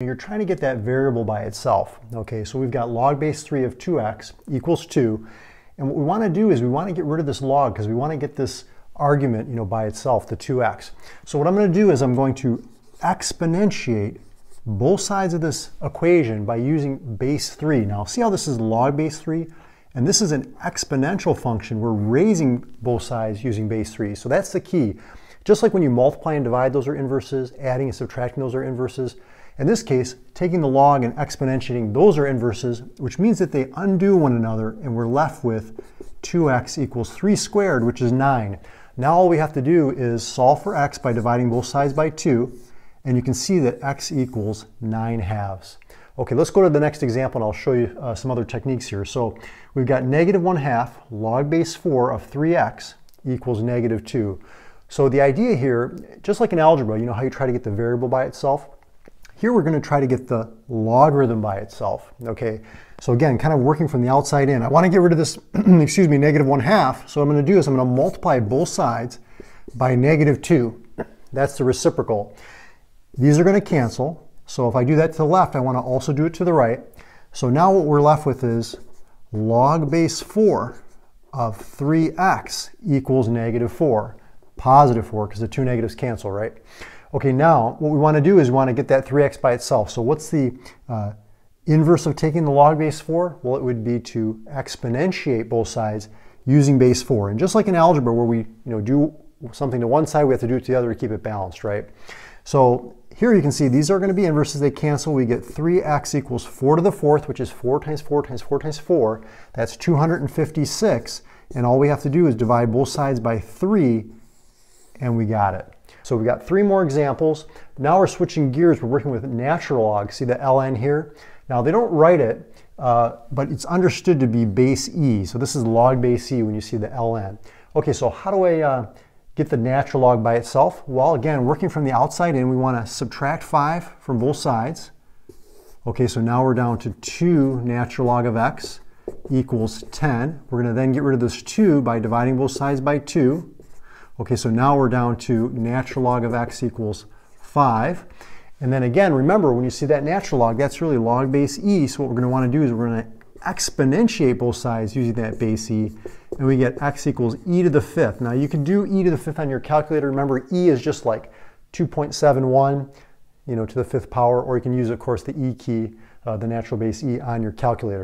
You're trying to get that variable by itself. Okay, so we've got log base 3 of 2x equals 2. And what we want to do is we want to get rid of this log because we want to get this argument you know, by itself, the 2x. So what I'm going to do is I'm going to exponentiate both sides of this equation by using base 3. Now see how this is log base 3? And this is an exponential function. We're raising both sides using base 3. So that's the key. Just like when you multiply and divide, those are inverses. Adding and subtracting, those are inverses. In this case, taking the log and exponentiating, those are inverses, which means that they undo one another and we're left with 2x equals 3 squared, which is 9. Now all we have to do is solve for x by dividing both sides by 2, and you can see that x equals 9 halves. Okay, let's go to the next example and I'll show you uh, some other techniques here. So we've got negative 1 half log base 4 of 3x equals negative 2. So the idea here, just like in algebra, you know how you try to get the variable by itself? Here we're going to try to get the logarithm by itself, okay? So again, kind of working from the outside in. I want to get rid of this, excuse me, negative 1 half. So I'm going to do is I'm going to multiply both sides by negative 2. That's the reciprocal. These are going to cancel. So if I do that to the left, I want to also do it to the right. So now what we're left with is log base 4 of 3x equals negative 4. Positive 4, because the two negatives cancel, right? Okay, now what we want to do is we want to get that 3x by itself. So what's the uh, inverse of taking the log base 4? Well, it would be to exponentiate both sides using base 4. And just like in algebra where we you know, do something to one side, we have to do it to the other to keep it balanced, right? So here you can see these are going to be inverses. They cancel. We get 3x equals 4 to the fourth, which is 4 times 4 times 4 times 4. That's 256. And all we have to do is divide both sides by 3, and we got it. So we've got three more examples. Now we're switching gears. We're working with natural log. See the ln here? Now they don't write it, uh, but it's understood to be base e. So this is log base e when you see the ln. Okay, so how do I uh, get the natural log by itself? Well, again, working from the outside in, we want to subtract 5 from both sides. Okay, so now we're down to 2 natural log of x equals 10. We're going to then get rid of this 2 by dividing both sides by 2. Okay, so now we're down to natural log of x equals 5. And then again, remember, when you see that natural log, that's really log base e. So what we're going to want to do is we're going to exponentiate both sides using that base e. And we get x equals e to the fifth. Now you can do e to the fifth on your calculator. Remember, e is just like 2.71 you know, to the fifth power, or you can use, of course, the e key, uh, the natural base e on your calculator.